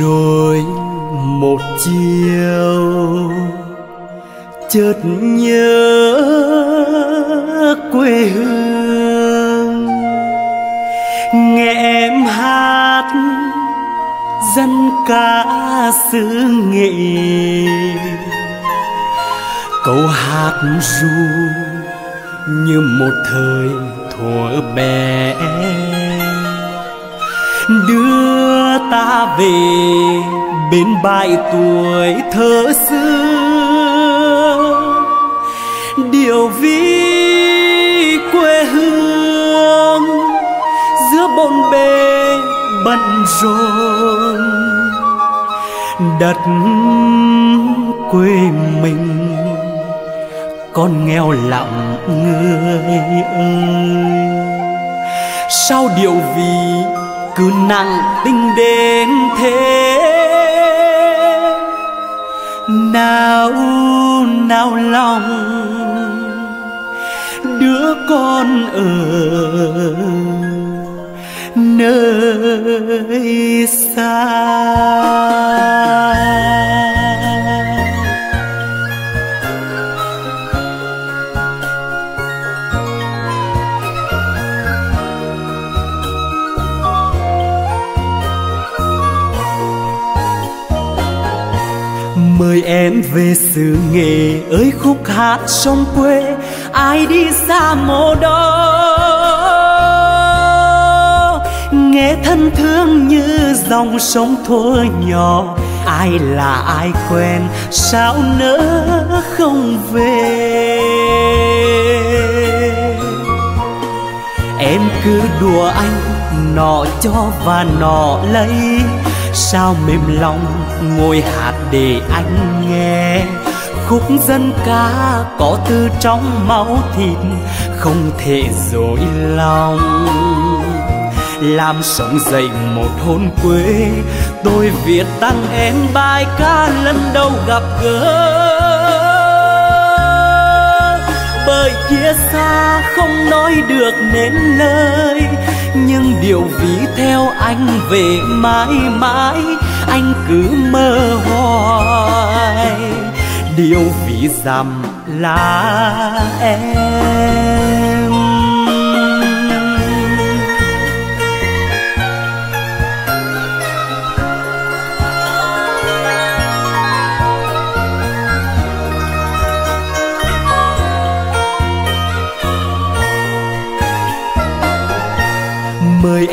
rồi một chiều. Chợt nhớ quê hương, nghe em hát dân ca xứ nghệ. Câu hát ru như một thời thuở bé. Đưa ta về bên bãi tuổi thơ xưa. Điều vi quê hương giữa bộn bề bận rộn, đất quê mình con nghèo lặng người ơi. Sao điều vì cứ nặng tình đến thế. Nào nào lòng đứa con ở nơi xa. Mời em về xứ nghề ơi khúc hát sông quê, ai đi xa mồ đó nghe thân thương như dòng sông thua nhỏ, ai là ai quen, sao nỡ không về? Em cứ đùa anh, nọ cho và nọ lấy, sao mềm lòng ngồi hát để anh nghe. Khúc dân ca có từ trong máu thịt, không thể dối lòng. Làm sống dậy một hôn quê, tôi viết tặng em bài ca lần đầu gặp gỡ. Bởi chia xa không nói được nên lời, nhưng điều ví theo anh về mãi mãi anh cứ mơ hoài. Điều vì dằm là em.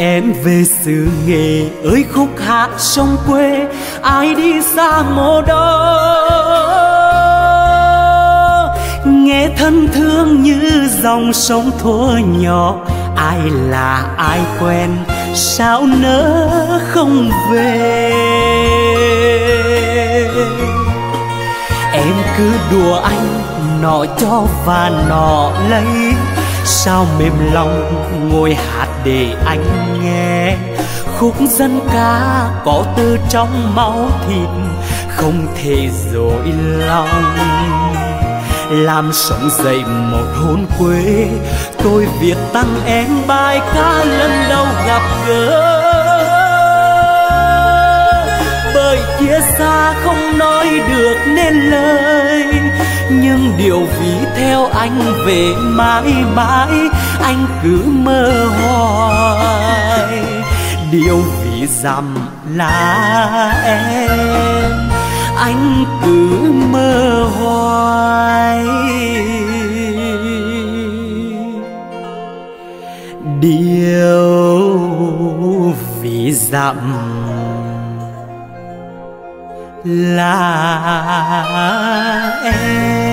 Em về xứ nghệ ơi khúc hát sông quê, ai đi xa mồ đó nghe thân thương như dòng sông thua nhỏ, ai là ai quen, sao nỡ không về? Em cứ đùa anh, nọ cho và nọ lấy, sao mềm lòng ngồi hát để anh nghe. Khúc dân ca có từ trong máu thịt, không thể dối lòng. Làm sống dậy một hôn quê, tôi viết tặng em bài ca lần đầu gặp gỡ. Bởi chia xa không nói được nên lời. Nhưng điều ví theo anh về mãi mãi, anh cứ mơ hoài. Điều ví dặm là em, anh cứ mơ hoài. Điều vì dặm là em.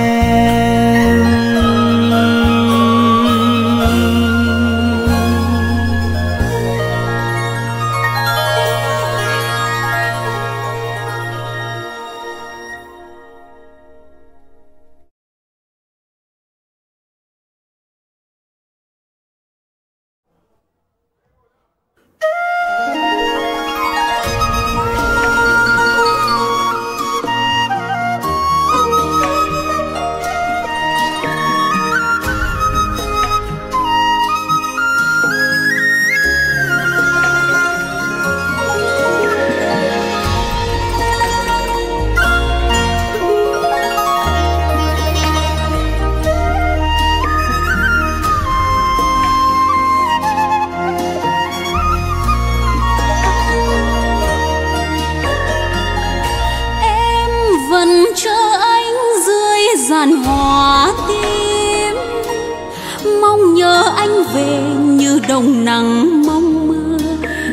trong nắng mong mưa,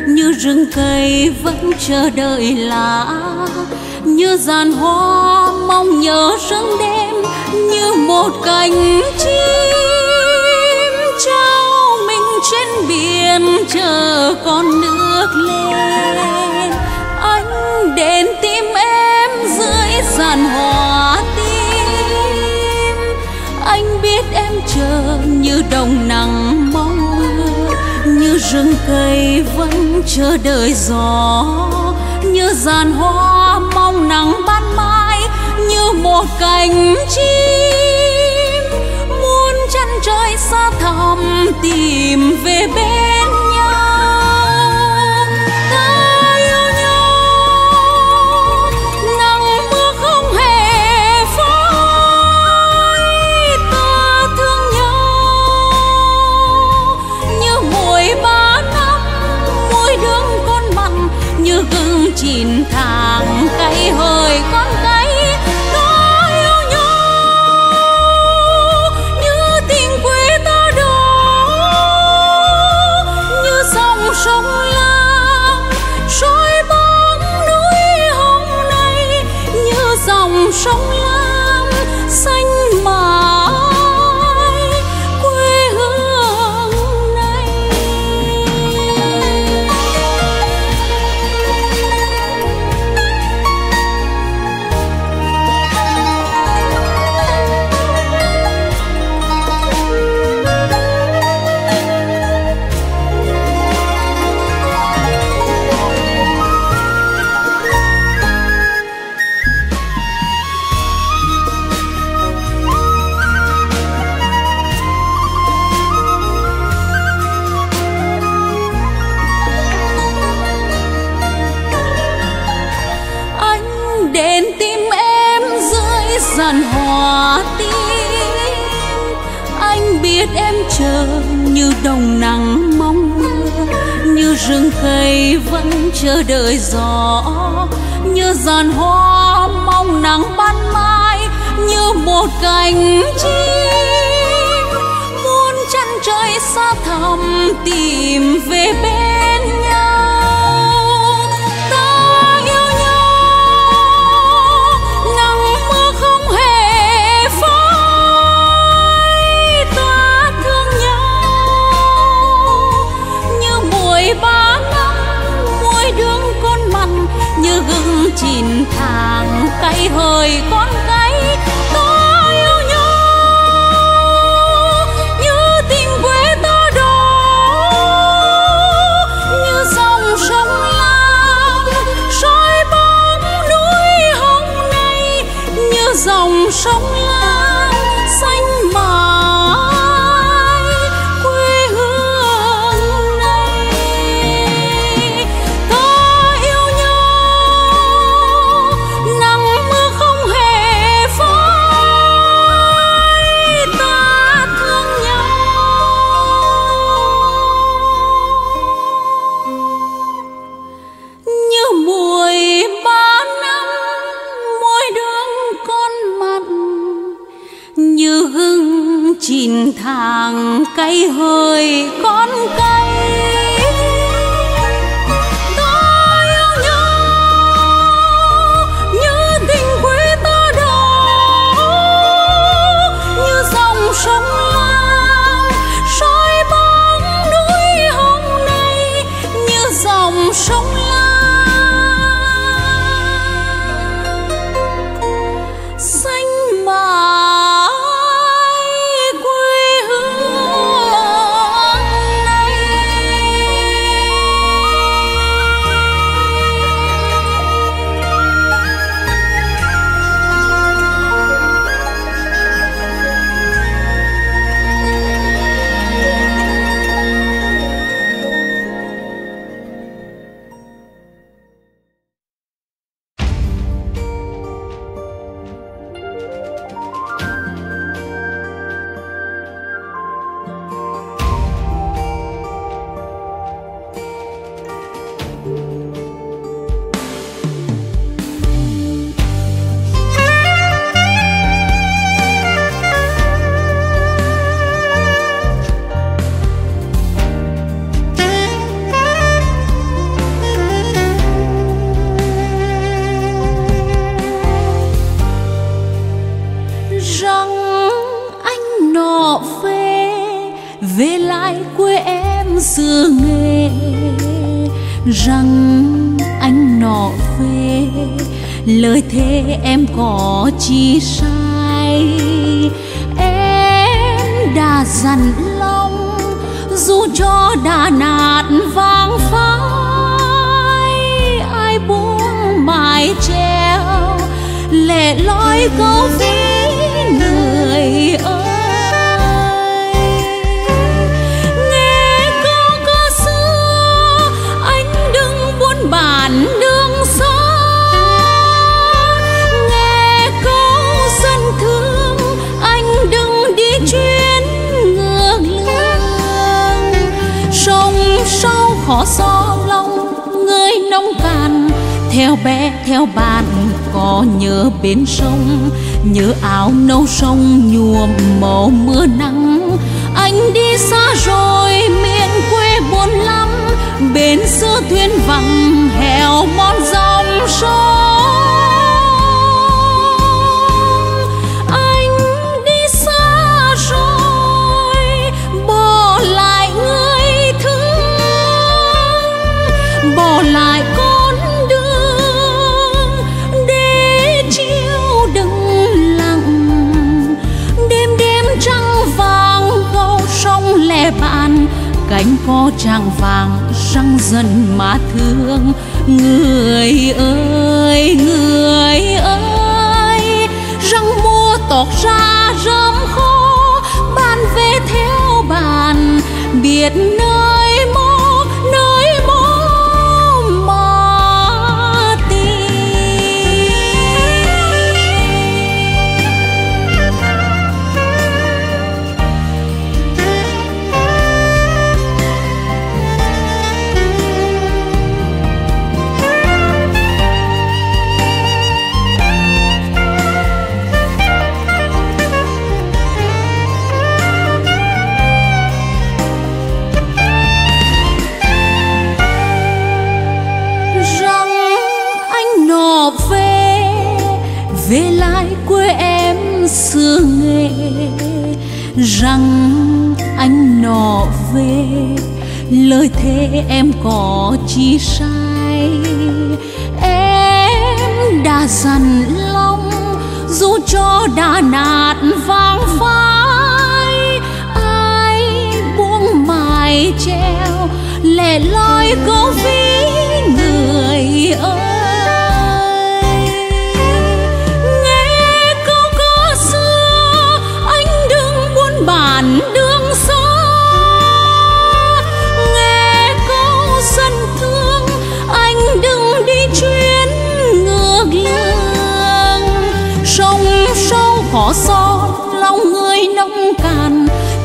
như rừng cây vẫn chờ đợi lá, như dàn hoa mong nhớ răng đêm, như một cánh chim trao mình trên biển chờ con nước lên. Anh đến tìm em dưới dàn hoa tim, anh biết em chờ như đồng nắng rừng cây vẫn chờ đợi gió. Như dàn hoa mong nắng ban mai, như một cành chim. Muốn chân trời xa thẳm tìm về bên. dòng sông lớn có chi bên sông, nhớ áo nâu sông nhuộm màu mưa nắng. Anh đi xa rồi, miền quê buồn lắm bên xưa thuyền vắng, hèo mòn dòng sông. Tràng vàng răng dần mà thương. Người ơi người ơi, răng mua tọt ra rơm khô ban về theo bàn biệt nơi có chi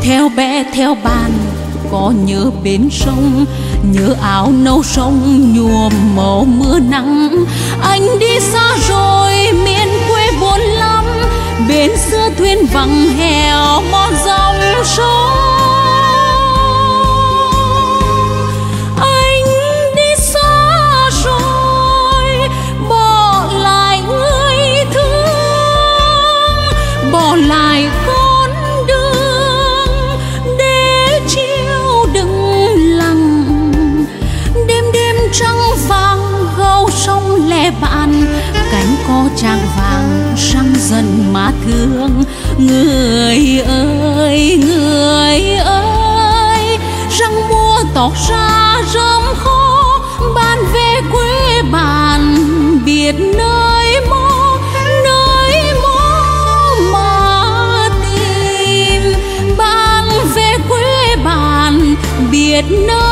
theo bé, theo bàn có nhớ bến sông, nhớ áo nâu sông nhuộm màu mưa nắng. Anh đi xa rồi, miền quê buồn lắm bên xưa thuyền vắng hèo mòn dòng sông. Mà thương. Người ơi người ơi, răng mua tọt ra rơm khô ban về quê bạn biệt nơi mô nơi mô mà tìm. Ban về quê bạn biệt nơi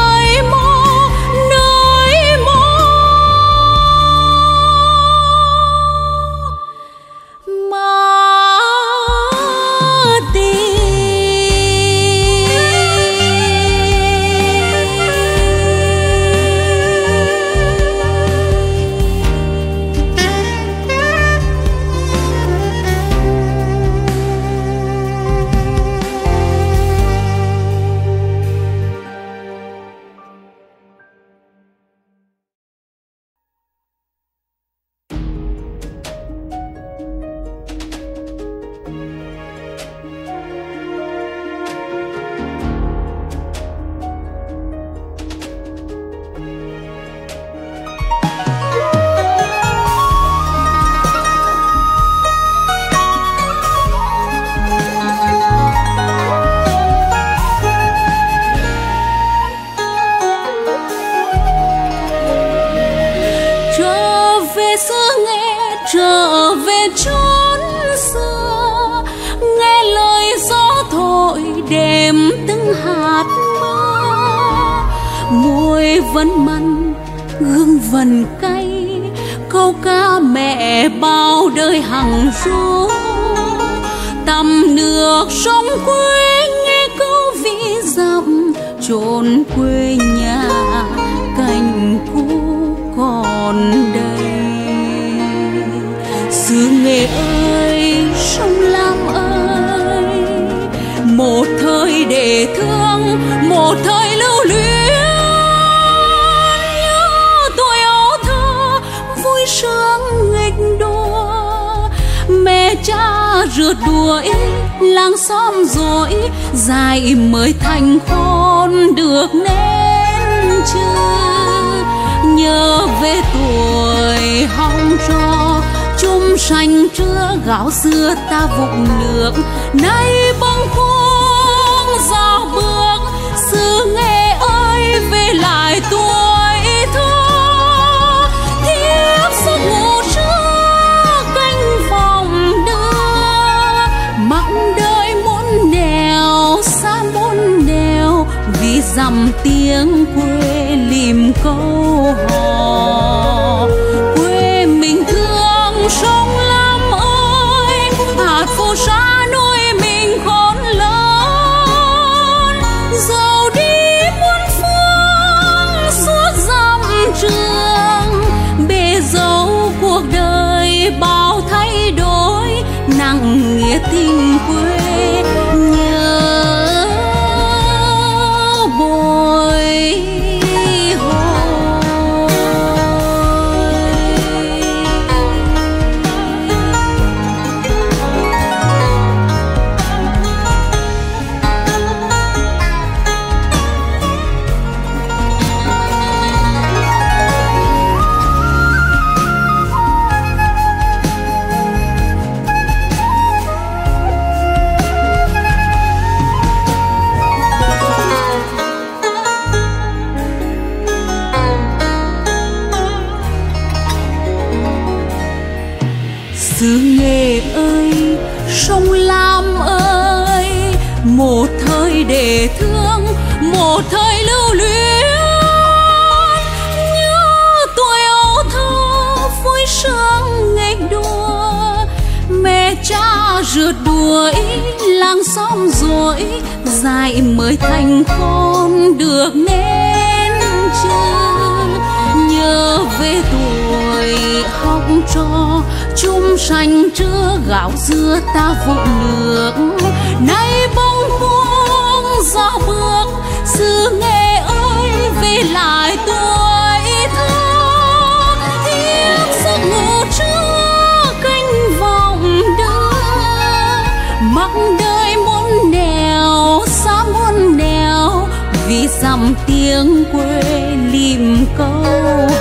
tôi vẫn mặn gương vần cay. Câu ca mẹ bao đời hằng ru tầm nước sông quê, nghe câu vi dặm chôn quê nhà. Cành cũ còn đây xứ nghệ ơi, sông lam ơi, một thời để thương, một thời lưu luyến. Đuổi làng xóm rồi dài mới thành khôn được nên chưa nhớ về tuổi hong trò. Chung sành trưa gạo xưa ta vụng nước, nay bâng khuâng dạo bước. Xứ nghệ ơi về lại tu dằm tiếng quê lìm câu hò. Xóm rồi dài mới thành khôn được nên chưa? Nhớ về tuổi học trò, chung sành trưa gạo dưa ta vụng nước. Nay bông buông gió bước, xưa nghệ ơi về lại tuổi dặm dằm tiếng quê lìm câu.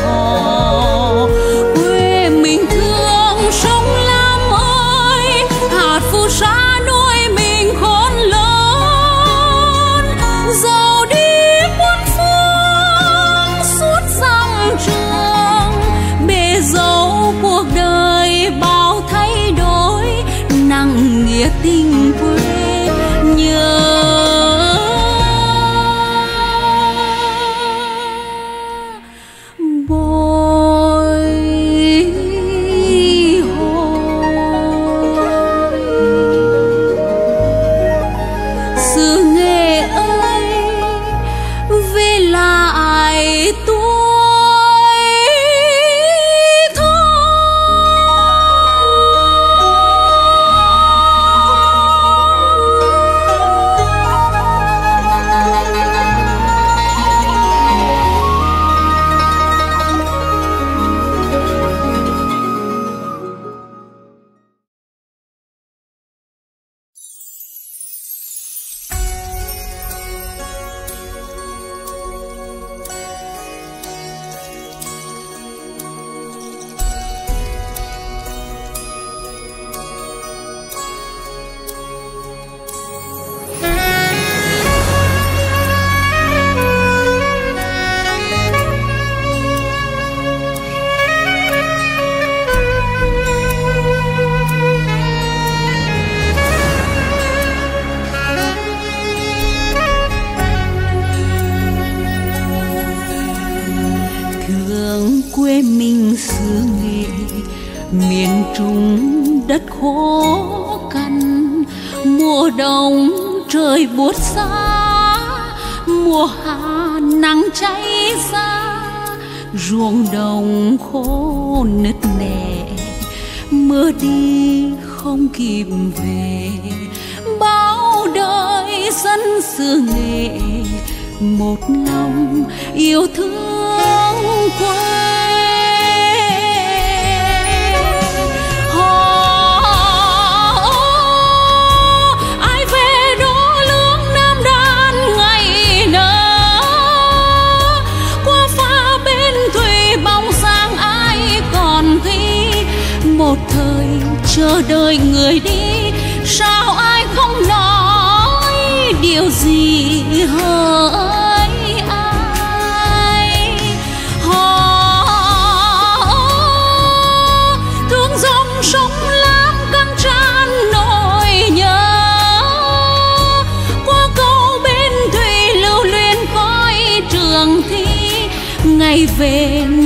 Về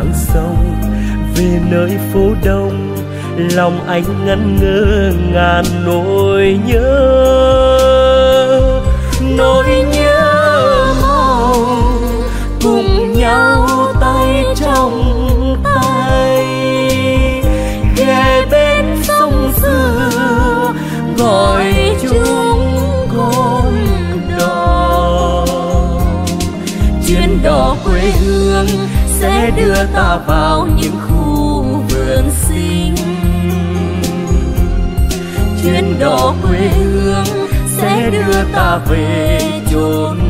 chợt sông, về nơi phố đông, lòng anh ngẩn ngơ ngàn nỗi nhớ. Nỗi nhớ mong cùng nhau tay trong tay ghé bên sông xưa, gọi chúng con đò. Chuyến đò quê hương sẽ đưa ta vào những khu vườn xinh. Chuyến đò quê hương sẽ đưa ta về chốn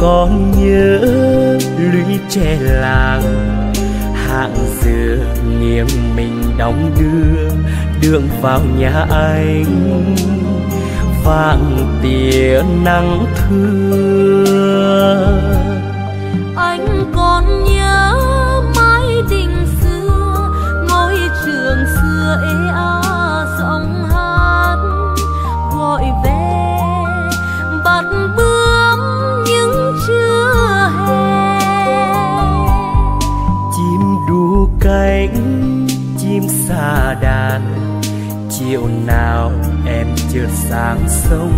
còn nhớ lũy tre làng. Hạng dừa nghiêng mình đóng đưa, đường vào nhà anh. Vàng tia nắng thưa. Cánh chim xa đàn. Chiều nào em chợt sáng sông,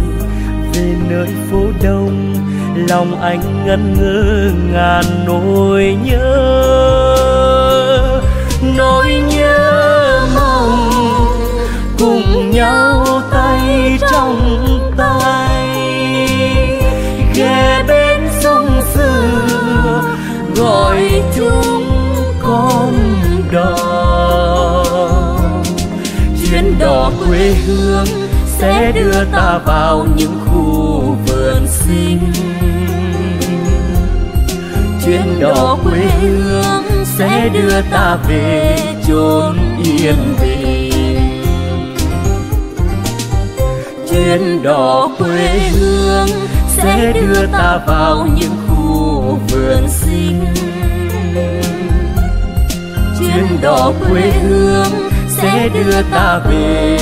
về nơi phố đông, lòng anh ngẩn ngơ ngàn nỗi nhớ. Nỗi nhớ mong cùng nhau tay trong tay, ghé bên sông xưa, gọi quê hương sẽ đưa ta vào những khu vườn xinh. Chuyến đò quê hương sẽ đưa ta về chốn yên bình. Chuyến đò quê hương sẽ đưa ta vào những khu vườn xinh. Chuyến đò quê hương sẽ đưa ta về.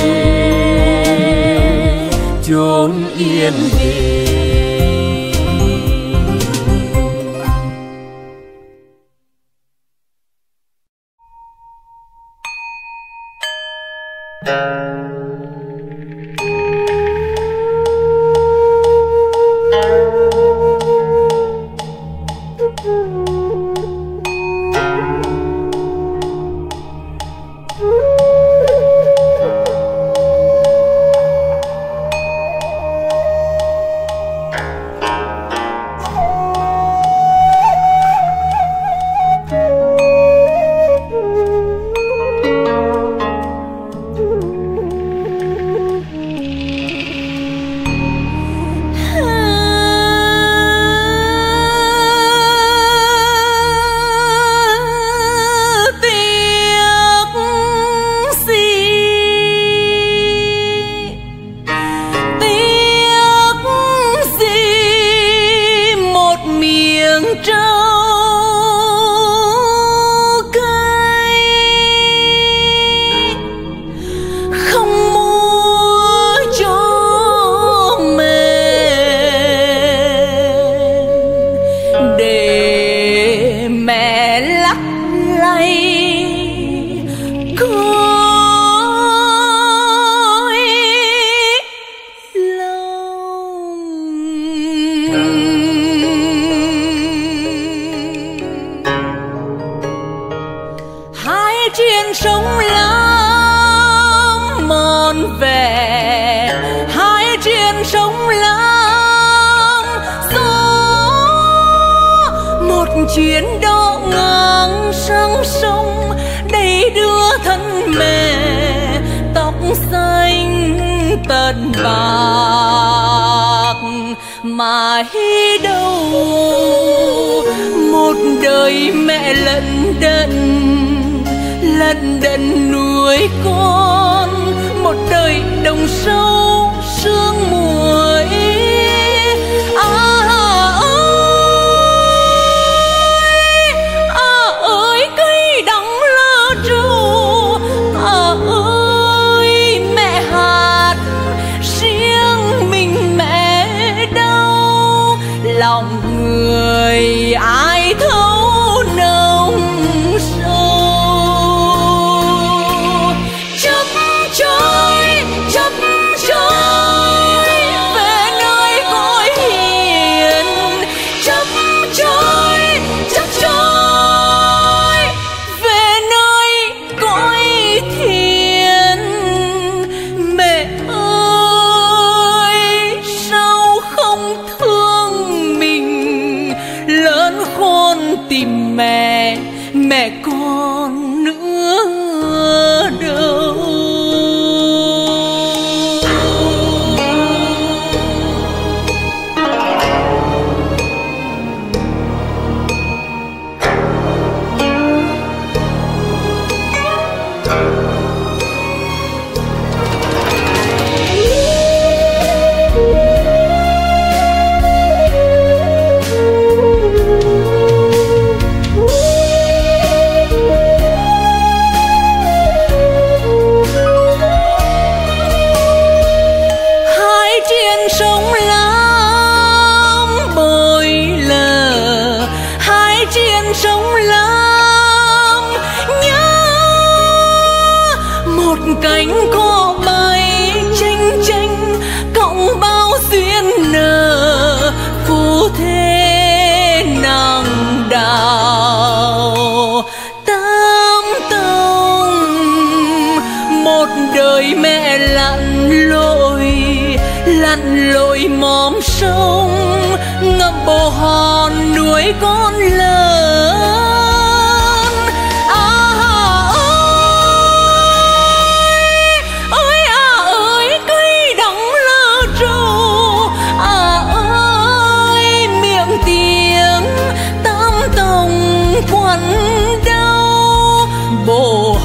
Chốn yên bình.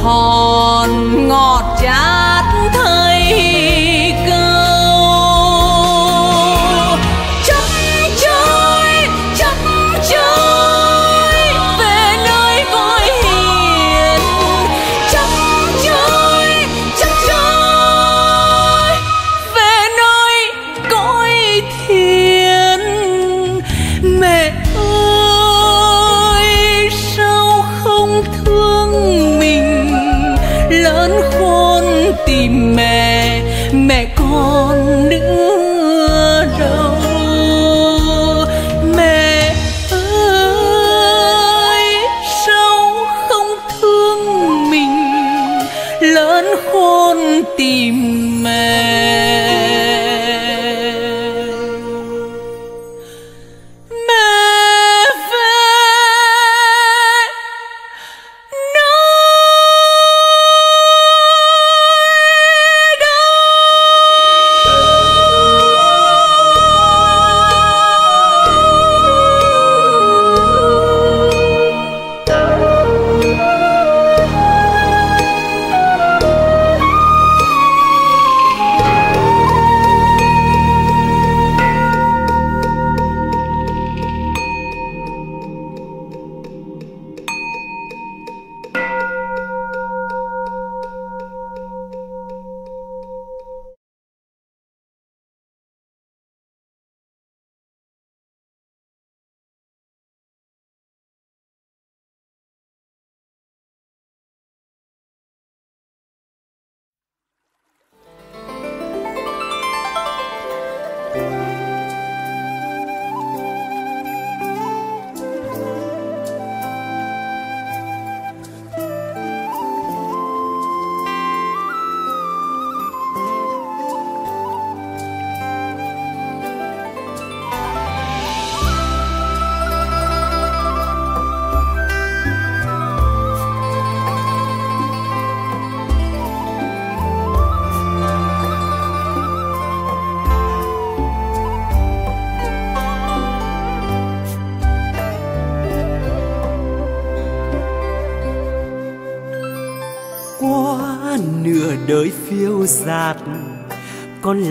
Oh.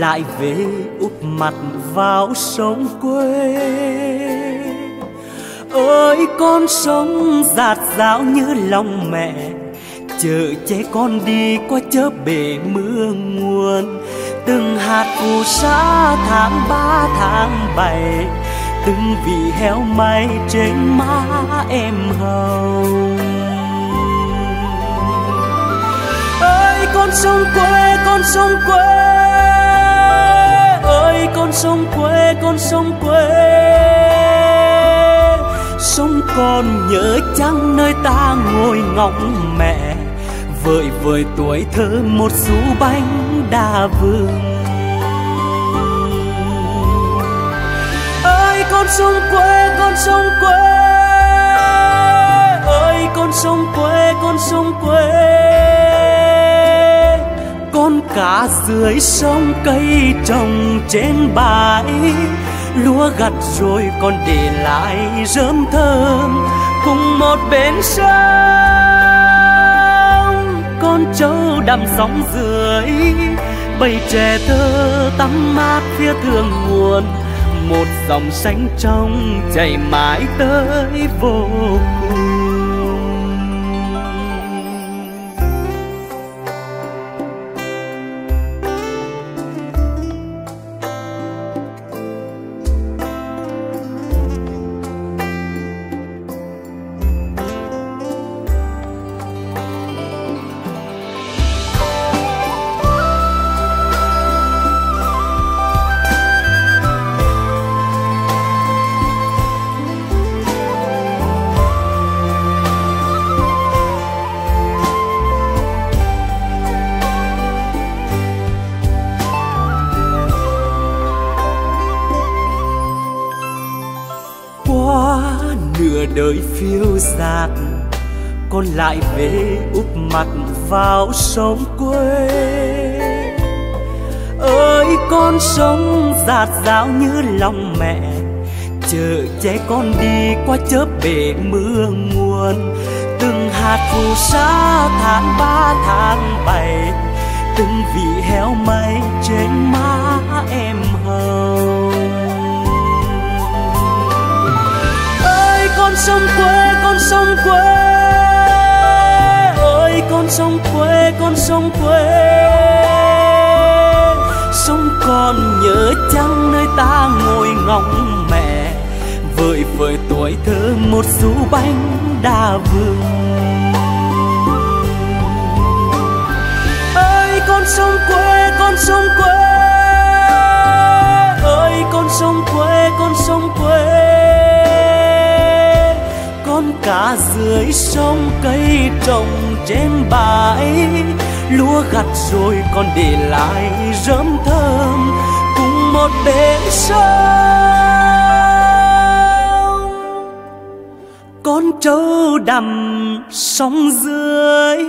Lại về úp mặt vào sông quê. Ơi con sông giạt rào như lòng mẹ chờ che con đi qua chớp bể mưa nguồn. Từng hạt phù sa tháng ba, tháng bảy, từng vị heo may trên má em hồng. Ơi con sông quê, con sông quê ơi, con sông quê, con sông quê. Sông con nhớ chăng nơi ta ngồi ngóng mẹ? Vợi vợi tuổi thơ một xu bánh đa vương. Ơi, con sông quê, con sông quê. Ơi, con sông quê, con sông quê. con cá dưới sông cây trồng trên bãi. Lúa gặt rồi còn để lại rơm thơm. Cùng một bên sông, con trâu đầm sóng dưới. Bầy trẻ thơ tắm mát phía thượng nguồn, một dòng xanh trong chảy mãi tới vô cùng. Vào sông quê. Ơi, con sông giạt rào như lòng mẹ. Chờ che con đi qua chớp bể mưa nguồn. Từng hạt phù sa tháng ba, tháng bảy. Từng vị heo mây trên má em hồng. Ơi, con sông quê, con sông quê con sông quê, con sông quê. Sông còn nhớ chăng nơi ta ngồi ngóng mẹ vợi vợi tuổi thơ một xu bánh đa vương. Ơi, con sông quê, con sông quê. Ơi, con sông quê, con sông quê con cá dưới sông, cây trồng trên bãi. Lúa gặt rồi còn để lại rơm thơm cùng một bể sông. Con trâu đầm sông dưới,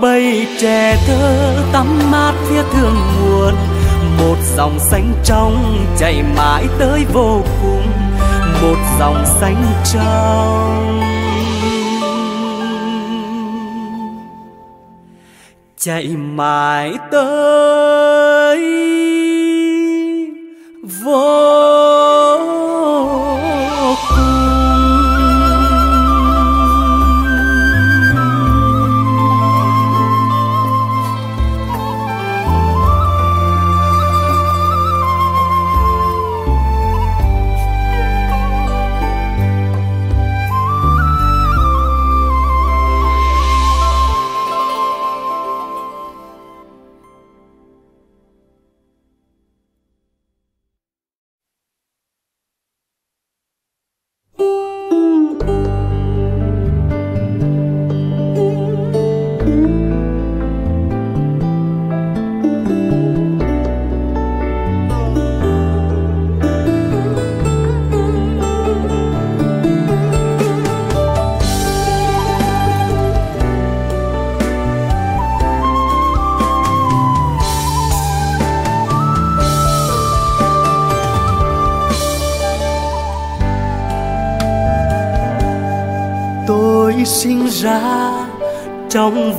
bầy trẻ thơ tắm mát phía thượng nguồn. Một dòng xanh trong chảy mãi tới vô cùng một dòng xanh trong chạy mãi tới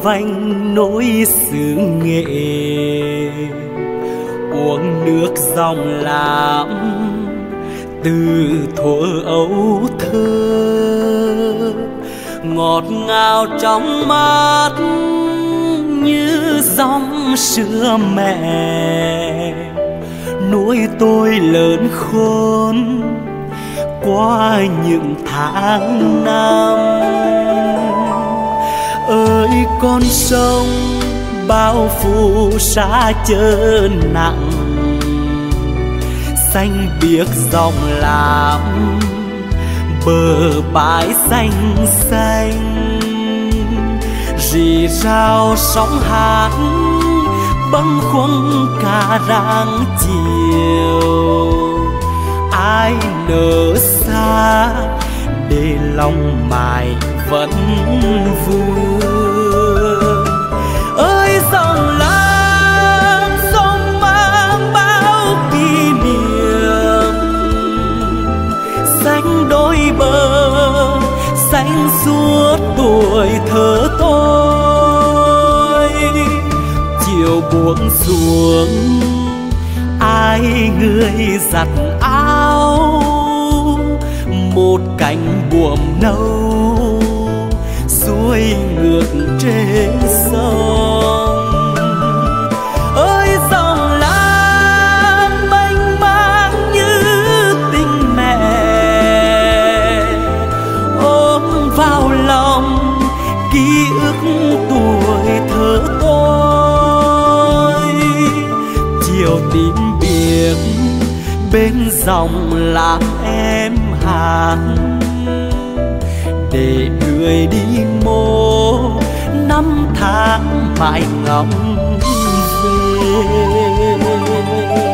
vanh vành nỗi xứ nghệ. Uống nước dòng lam từ thuở ấu thơ. Ngọt ngào trong mắt như dòng sữa mẹ. Nuôi tôi lớn khôn qua những tháng năm ơi con sông bao phủ xa chớ nặng. Xanh biếc dòng làm bờ bãi xanh xanh. Rì rào sóng hát bâng khuâng cả rạng chiều. Ai nỡ xa, để lòng mài vẫn vương mơ xanh suốt tuổi thơ tôi. Chiều buông xuống, ai người giặt áo, một cánh buồm nâu, xuôi ngược trên sông. Bên dòng là em hàng. Để người đi mô năm tháng mãi ngóng về.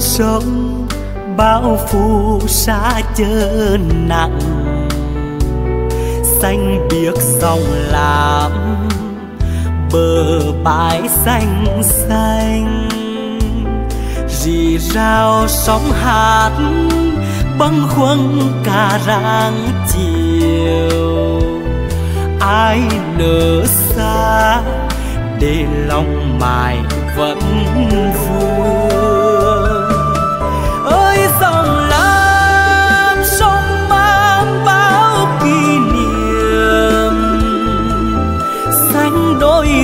Sông bao phủ xa chớ nặng. Xanh biếc dòng làm bờ bãi xanh xanh. Rì rào sóng hạt bâng khuâng cả rạng chiều. Ai nỡ xa, để lòng mài vẫn vui.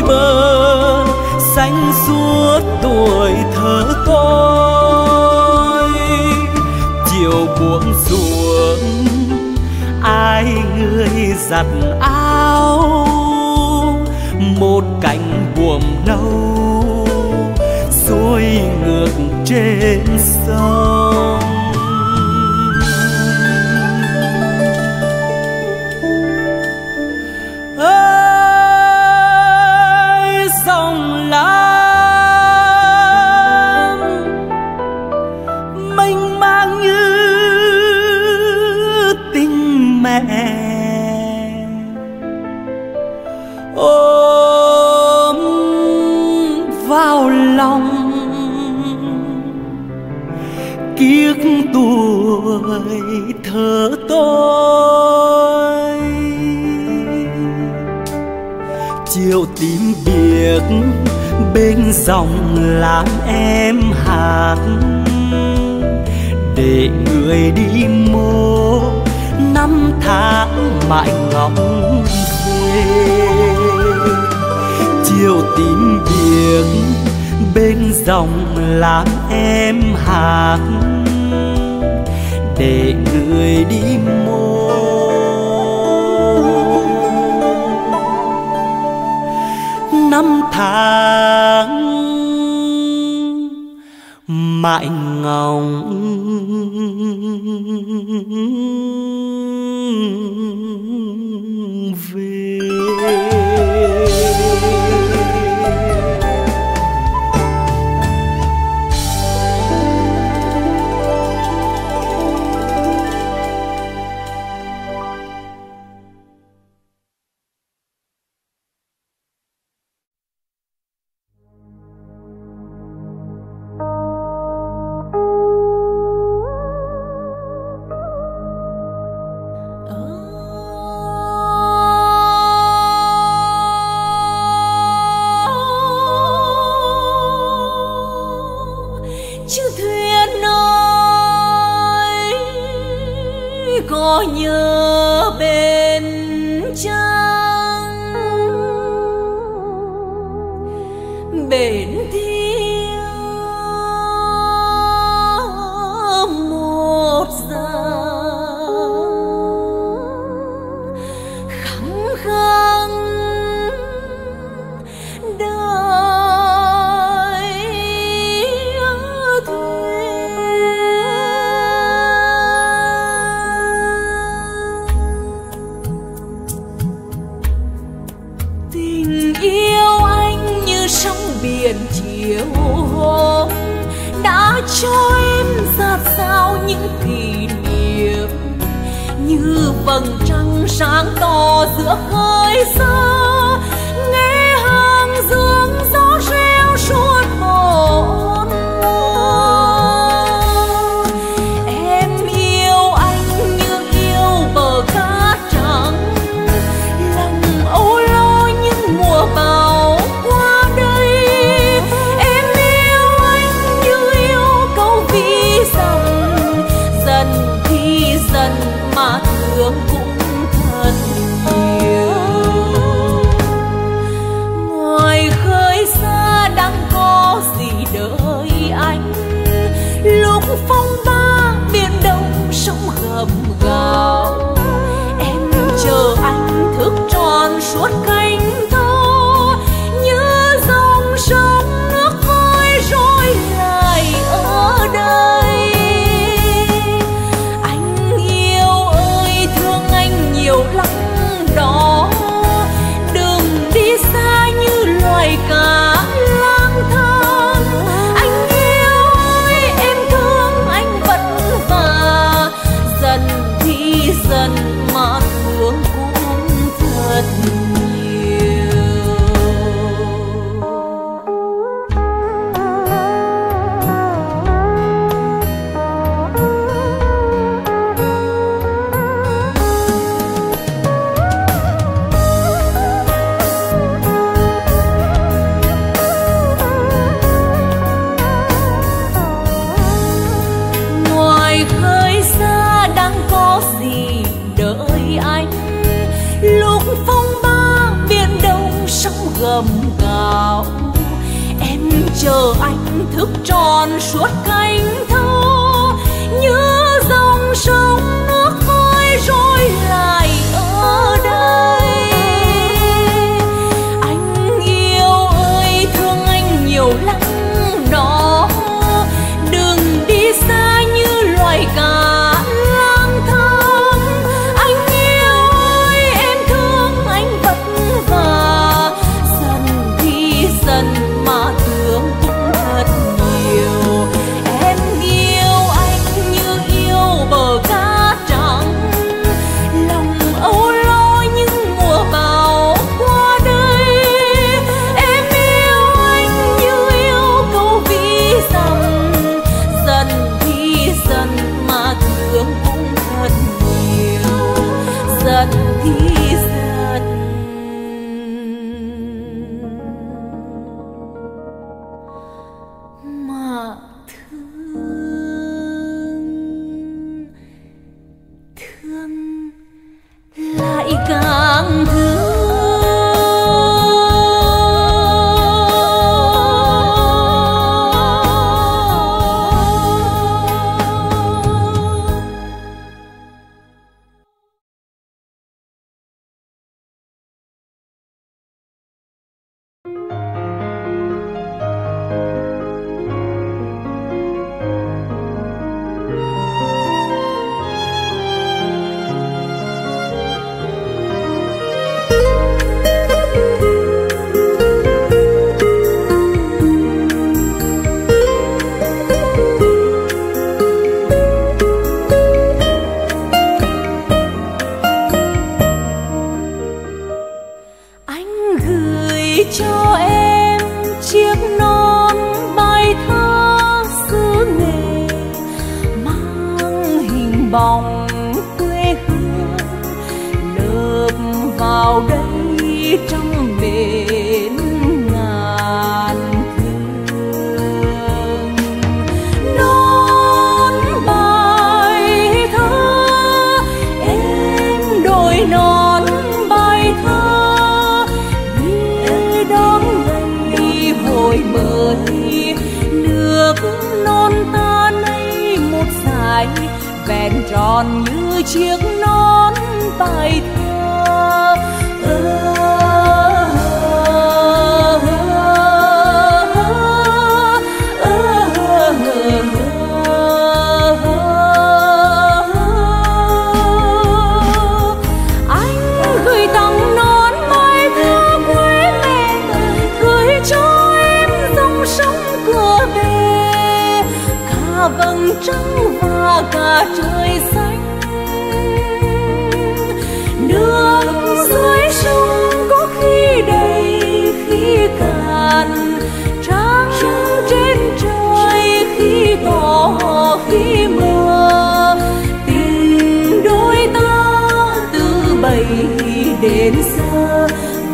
Mơ xanh suốt tuổi thơ tôi. Chiều buông xuống, ai người giặt áo. Một cánh buồm nâu tìm tím biếc bên dòng làm em hát để người đi mô năm tháng mãi ngóng về chiều tìm biếc bên dòng làm em hát để người đi mô tháng. Mãi ngóng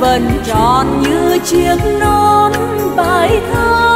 vẫn tròn như chiếc nón bài thơ.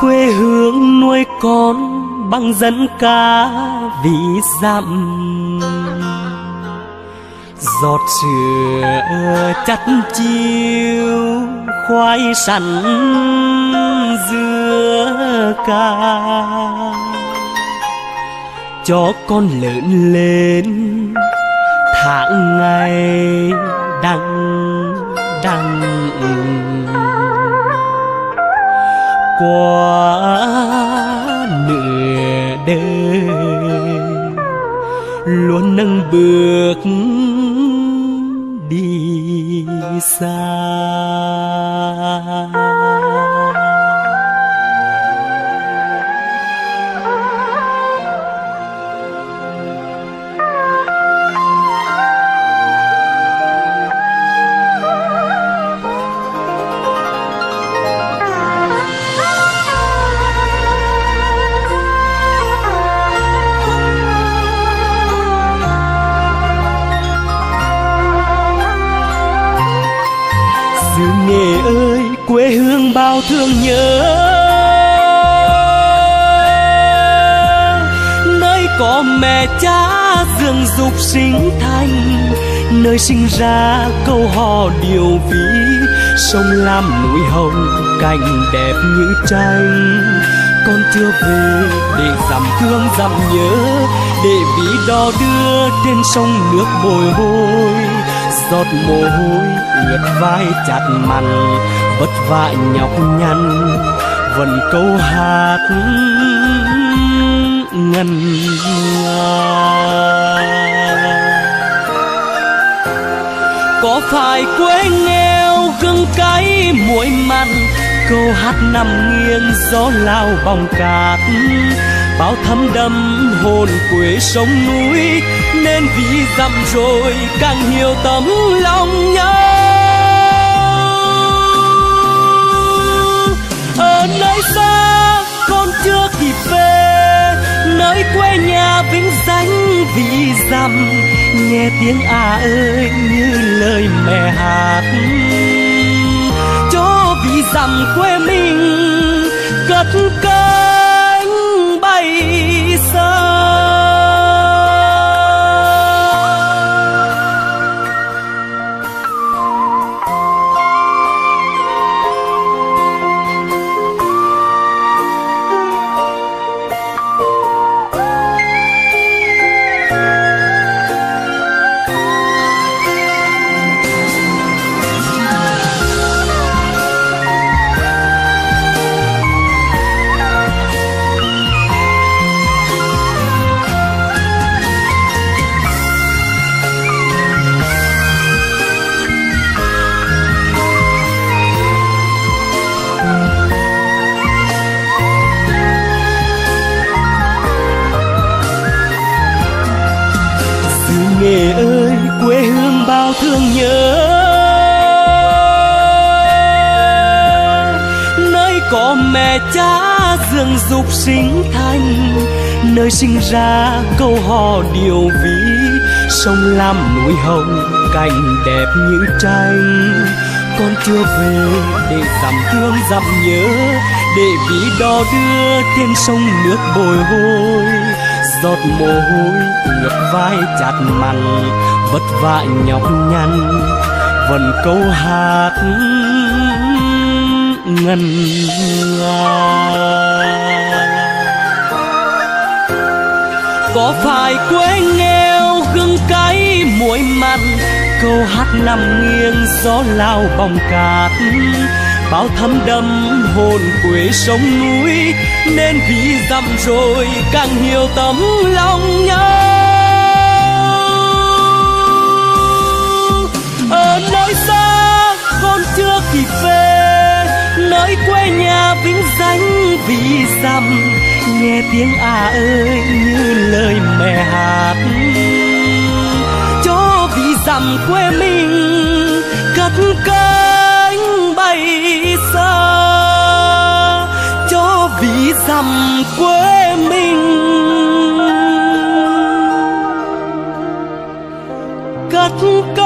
quê hương nuôi con bằng dân ca vì dặm. Giọt sữa chắt chiêu, khoai sắn dưa ca. Cho con lớn lên, tháng ngày đằng đằng qua nửa đời luôn nâng bước đi xa. Bao thương nhớ. Nơi có mẹ cha dương dục sinh thành, nơi sinh ra câu hò điều ví sông lam núi hồng, cảnh đẹp như tranh. Con chưa về để giảm thương, giảm nhớ, để ví đo đưa trên sông nước bồi hồi. Giọt mồ hôi ướt vai chặt mặn vất vả nhọc nhằn, vẫn câu hát ngân nga. Có phải quê nghèo gừng cay muối mặn, câu hát nằm nghiêng gió lao bong cát. Bao thấm đâm hồn quê sông núi, nên vì dặm rồi càng hiểu tấm lòng nhớ nơi xa, con chưa kịp về. Nơi quê nhà vĩnh danh vì dằm nghe tiếng à ơi như lời mẹ hát. Cho vì dằm quê mình dục sinh thành, nơi sinh ra câu hò điều ví sông lam núi hồng, cảnh đẹp như tranh. Con chưa về để dặm thương dặm nhớ, để ví đò đưa trên sông nước bồi hồi. Giọt mồ hôi ngược vai chặt mặn, vất vả nhọc nhằn. Vẫn câu hát ngân nga có phải quê nghèo gương cay muối mặn, câu hát nằm nghiêng gió lao bồng cát. Bao thấm đâm hồn quê sông núi, nên vì dặm rồi càng hiểu tấm lòng nhau. Ở nơi xa, con chưa kịp về ơi quê nhà vĩnh danh vì dặm nghe tiếng à ơi như lời mẹ hát. Cho vì dặm quê mình, cất cánh bay xa. Cho vì dặm quê mình, cất cánh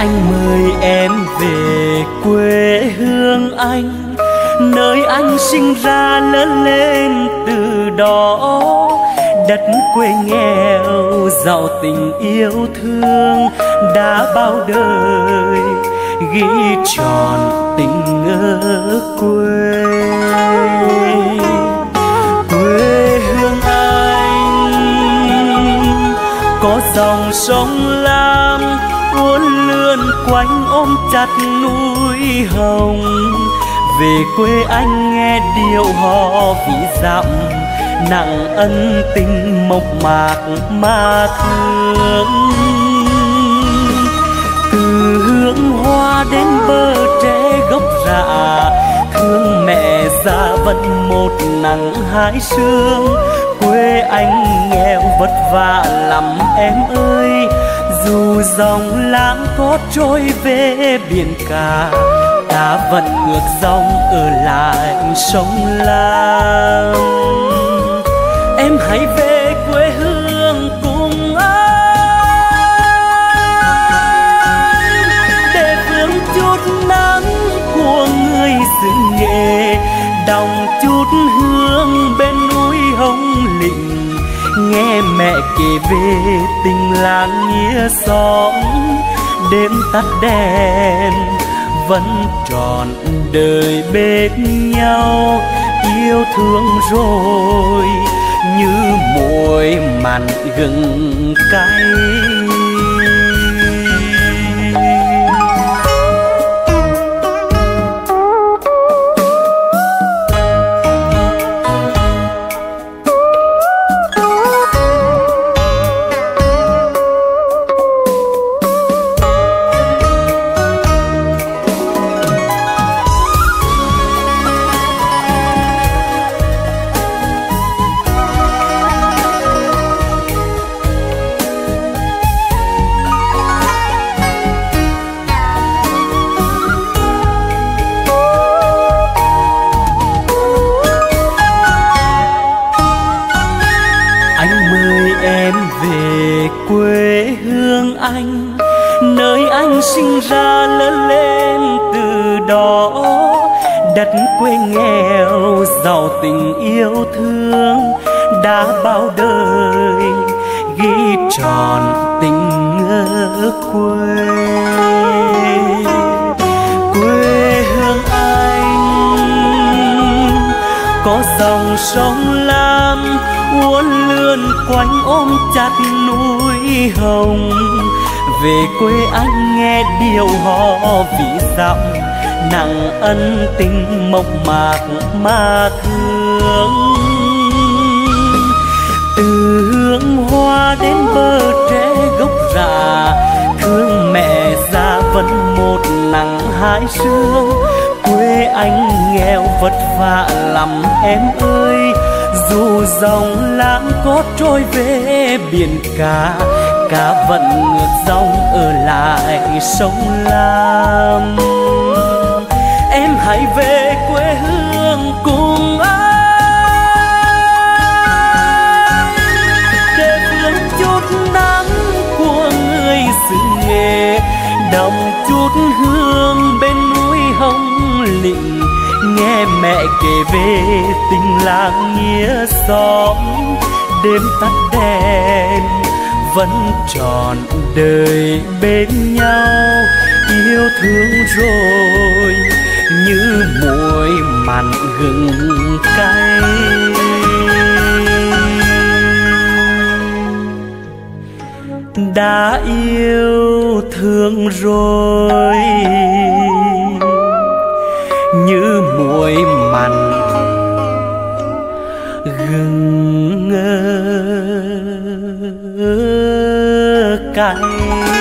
anh mời em về quê hương anh, nơi anh sinh ra lớn lên từ đó. Đất quê nghèo, giàu tình yêu thương đã bao đời, ghi tròn tình ở quê. Quê hương anh có dòng sông lam quanh ôm chặt núi hồng. Về quê anh nghe điệu hò vì dặm, nặng ân tình mộc mạc mà thương. Từ hương hoa đến bờ tre gốc rạ, thương mẹ già vẫn một nắng hai sương quê anh nghèo vất vả lắm em ơi dù dòng lãng có trôi về biển cả, ta vẫn ngược dòng ở lại sông lam. Em hãy về quê hương cùng anh để vương chút nắng của người xứ nghệ đồng chút hương bên núi hồng lịnh nghe mẹ kể về tình làng nghĩa xóm. Đêm tắt đèn, vẫn tròn đời bên nhau. Yêu thương rồi, như muối mặn gừng cay. Ra lớn lên từ đó, đất quê nghèo, giàu tình yêu thương đã bao đời, ghi tròn tình ngỡ quê. Quê hương anh, có dòng sông lam, uốn lượn quanh ôm chặt núi hồng về quê anh nghe điệu họ vì dặm nặng ân tình mộc mạc mà thương. Từ hương hoa đến bờ tre gốc già thương mẹ già vẫn một nắng hai sương quê anh nghèo vất vả lắm em ơi, dù dòng lãng có trôi về biển cả cả vẫn ngược dòng ở lại sông lam. Em hãy về quê hương cùng anh để vương chút nắng của người xứ nghệ đồng chút hương bên núi hồng lịnh nghe mẹ kể về tình làng nghĩa xóm, đêm tắt đèn vẫn tròn đời bên nhau. Yêu thương rồi như muối mặn gừng cay. Đã yêu thương rồi như muối mặn gừng Thank.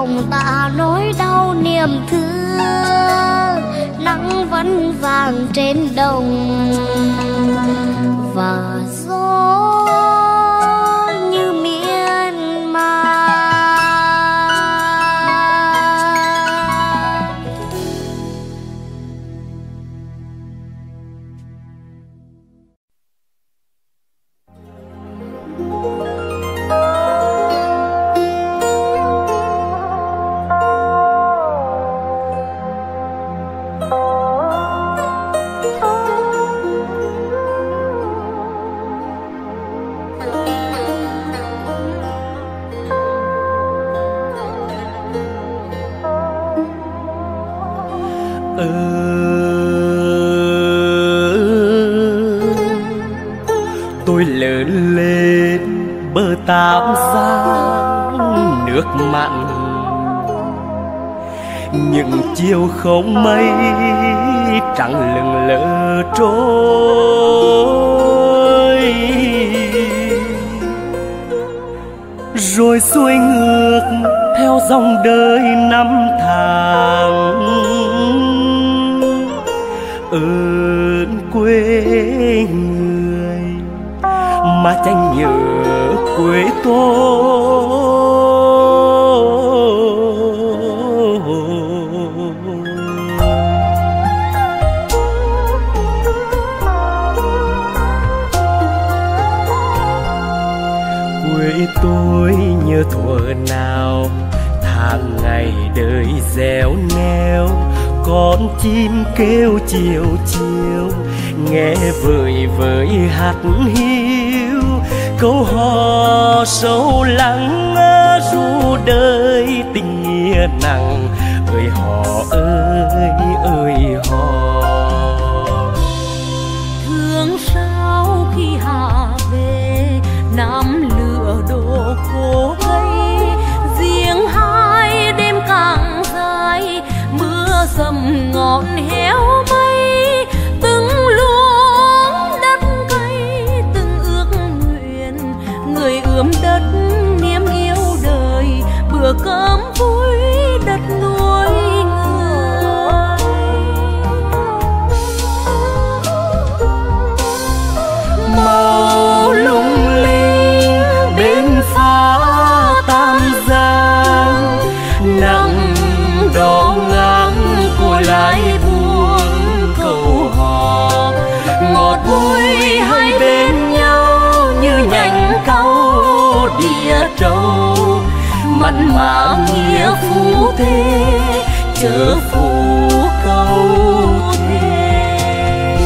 lòng ta nỗi đau niềm thương nắng vẫn vàng trên đồng. Và mặn. Những chiều không mây trắng lừng lỡ trôi. Rồi xuôi ngược theo dòng đời năm tháng. Ơn quê người mà tranh nhớ quê tôi. Dẻo neo, con chim kêu chiều chiều, nghe vời vời hạt hiu. Câu hò sâu lắng ru đời tình nghĩa nặng, ơi hò ơi ơi hò. Sâm ngọn héo phú chớ phù câu thề.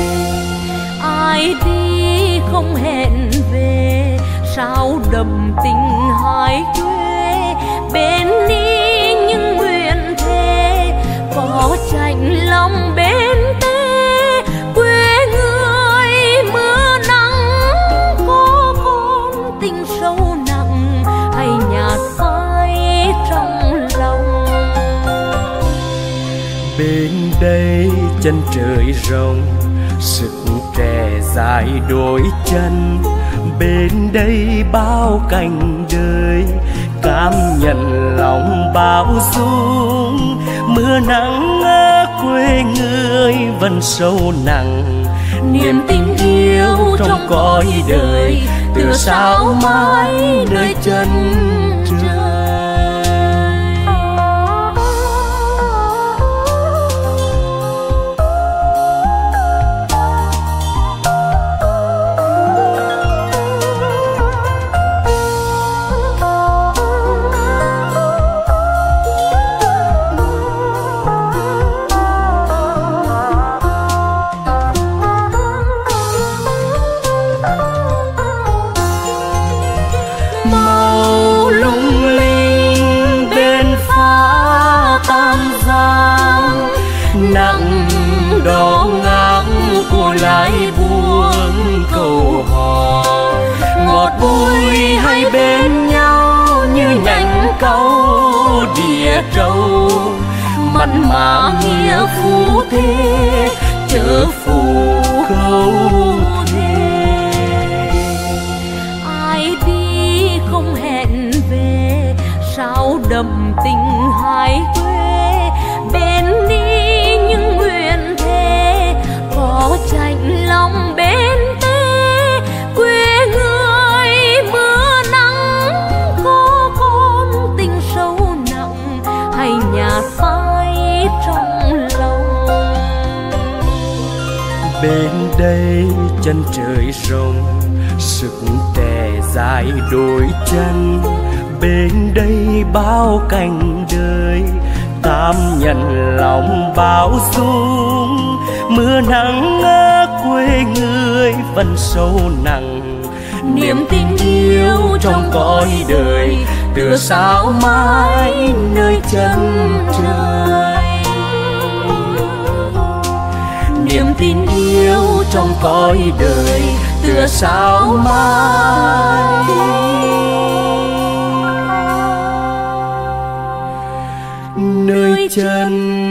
Ai đi không hẹn về, sao đậm tình hai quê. Bên đi trời rộng, sức trẻ dài đôi chân. Bên đây bao cảnh đời, cảm nhận lòng bao dung mưa nắng quê người vẫn sâu nặng. Niềm tin yêu trong cõi đời, tựa sao mãi nơi chân trời. Mà nghĩa chân trời rộng, sức tè dài đôi chân. Bên đây bao cảnh đời, tam nhận lòng bao dung. Mưa nắng quê người vẫn sâu nặng. Niềm tin yêu trong cõi đời, tựa sao mãi nơi chân trời. Niềm tin yêu trong cõi đời tựa sao mai. Nơi chân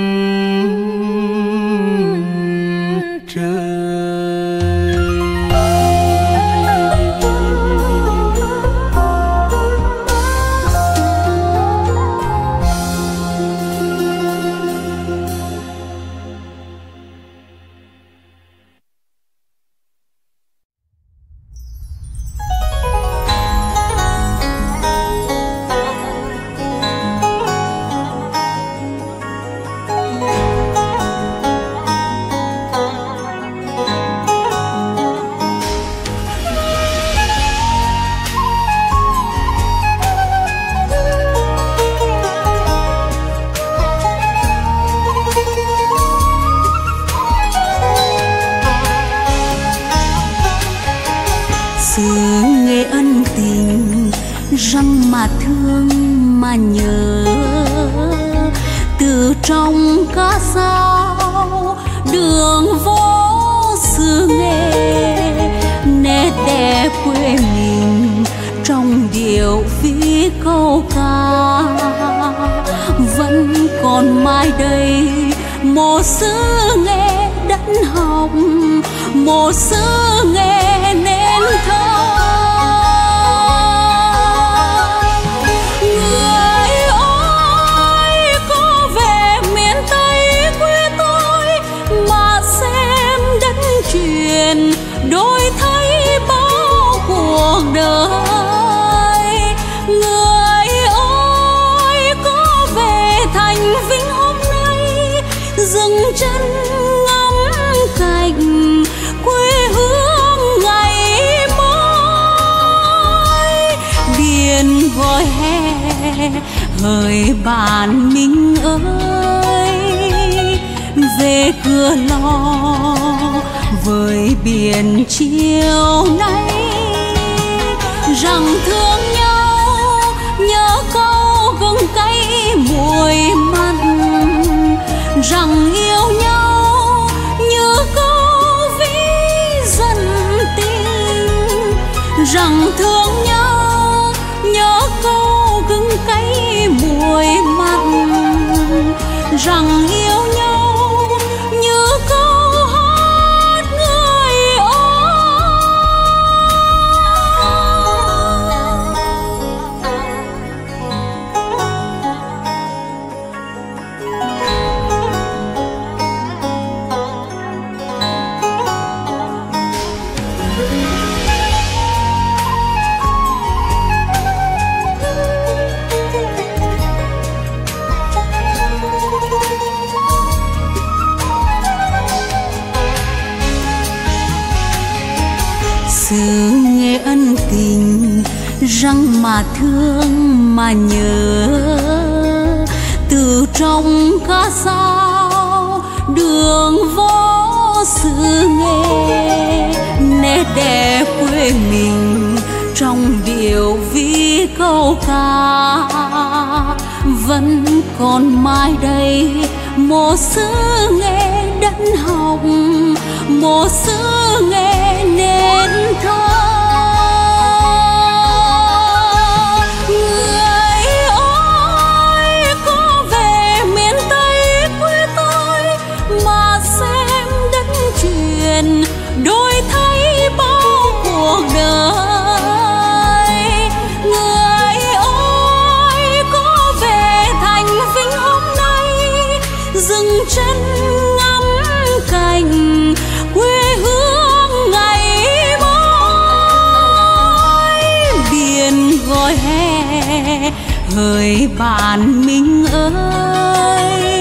người bạn mình ơi.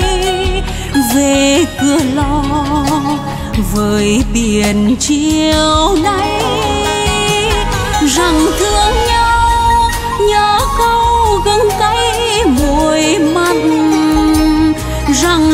Về cửa lo với biển chiều nay. Rằng thương nhau nhớ câu gừng cay mùi mặn. Rằng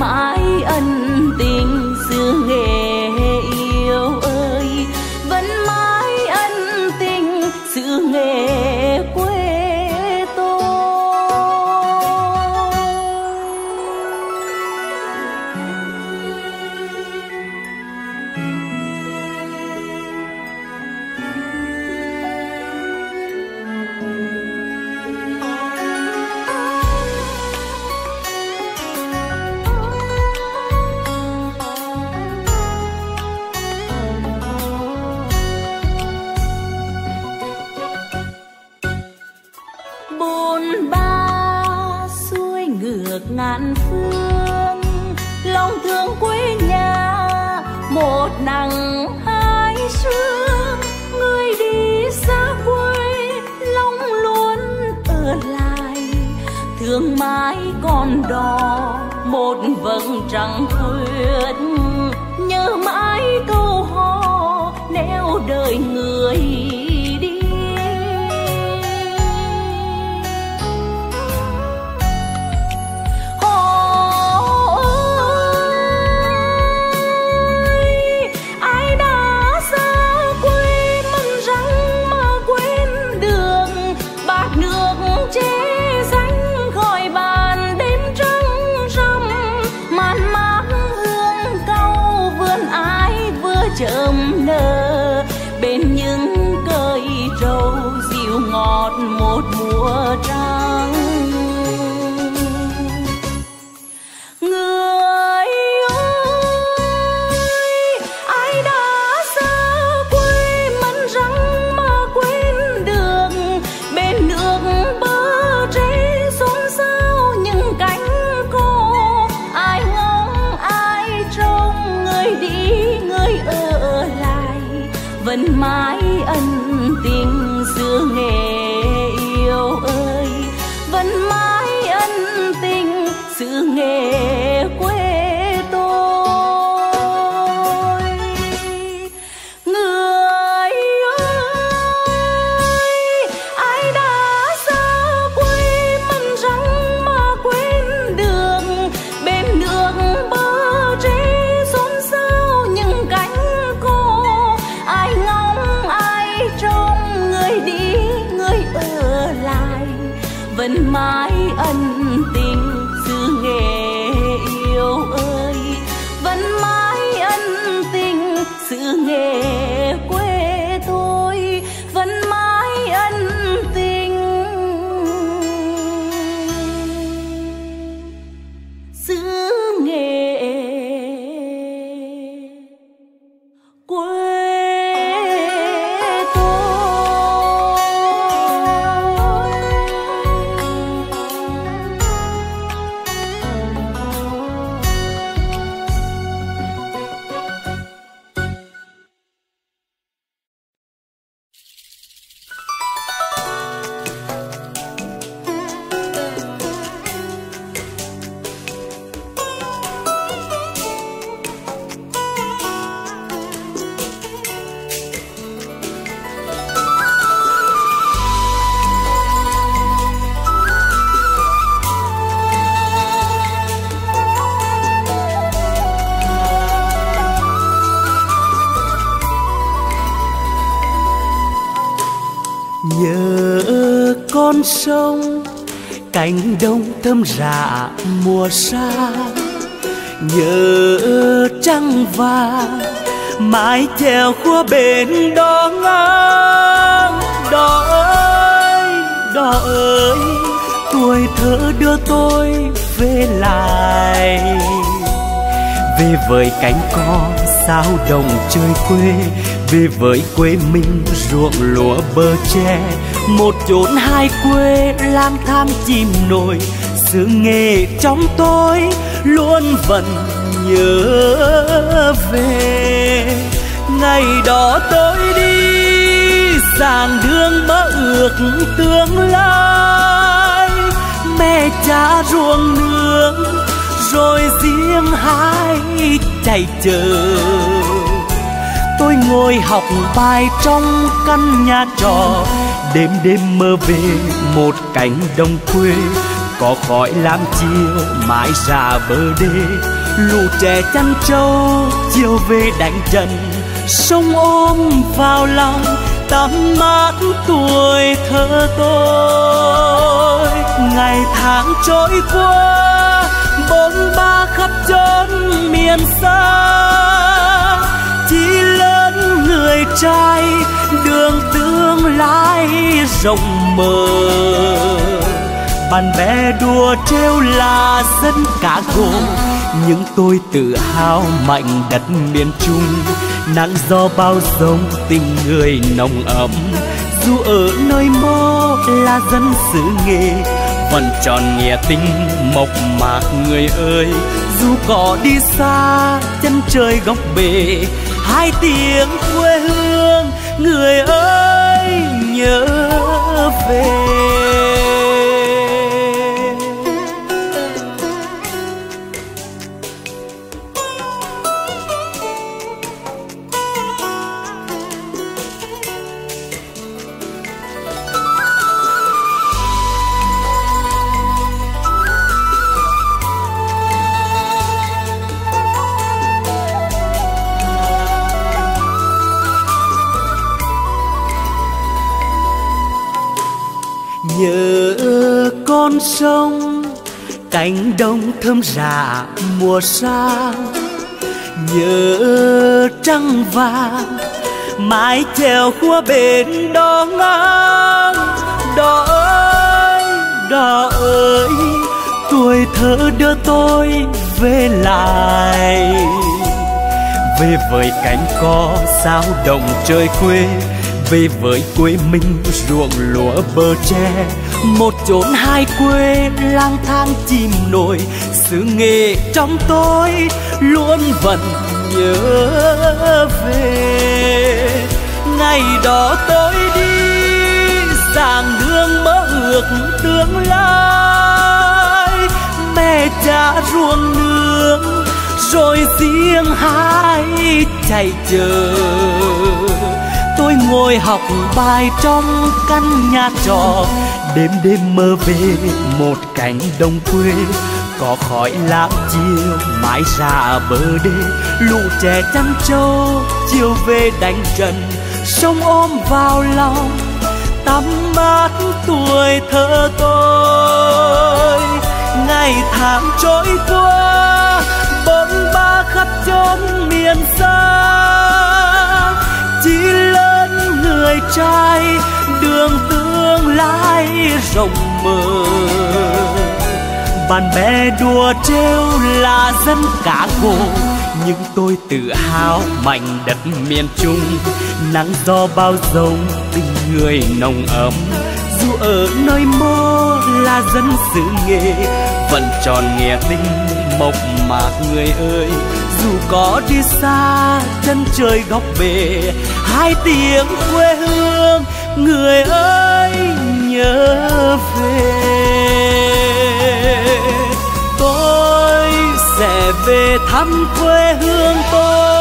vẫn đồng rạ mùa xa nhớ trăng vàng mái chèo khua bên đó ngang. Đó ơi đó ơi tuổi thơ đưa tôi về lại. Về với cánh cò sao đồng chơi quê, về với quê mình ruộng lúa bờ tre. Một chốn hai quê lang thang chim nổi sự nghề trong tôi luôn vẫn nhớ về. Ngày đó tôi đi giảng đường mơ ước tương lai. Mẹ cha ruộng nương, rồi riêng hai chạy chờ tôi ngồi học bài trong căn nhà trọ. Đêm đêm mơ về một cánh đồng quê có khói lam chiều mãi ra bờ đê. Lũ trẻ chăn trâu chiều về đánh trần, sông ôm vào lòng. Tắm mát tuổi thơ tôi. Ngày tháng trôi qua bốn ba khắp chốn miền xa. Chỉ lớn người trai đường tương lai rộng mở bạn bè đùa trêu là dân cả gồ nhưng tôi tự hào mạnh đất miền trung. Nắng gió bao dông tình người nồng ấm. Dù ở nơi mơ là dân xứ nghề, vẫn tròn nghĩa tình mộc mạc người ơi. Dù có đi xa, chân trời góc bể, hai tiếng quê hương người ơi nhớ về. Cánh đồng thơm rạ mùa xa nhớ trăng vàng, mái chèo khua bên đó ngang. Đó ơi đó ơi, tuổi thơ đưa tôi về lại. Về với cánh cò sao đồng trời quê, về với quê mình ruộng lúa bờ tre, một chốn hai quê lang thang chìm nổi. Sự nghề trong tôi luôn vẫn nhớ về. Ngày đó tôi đi giảng đường mơ ước tương lai. Mẹ cha ruộng nương, rồi riêng hai chạy chờ tôi ngồi học bài trong căn nhà trọ đêm đêm mơ về một cánh đồng quê. Có khói lãng chiều mãi ra bờ đê. Lũ trẻ chăn trâu chiều về đánh trần sông ôm vào lòng, tắm mát tuổi thơ tôi. Ngày tháng trôi qua bốn ba khắp chốn miền xa. Chỉ lớn người trai đường tương lai rộng mở. Bạn bè đùa trêu là dân cả gồ nhưng tôi tự hào mạnh đất miền trung. Nắng gió bao dông tình người nồng ấm. Dù ở nơi mơ là dân xứ nghề, vẫn tròn nghĩa tình mộc mạc người ơi. Dù có đi xa, chân trời góc bể, hai tiếng quê hương người ơi nhớ về. Tôi sẽ về thăm quê hương tôi.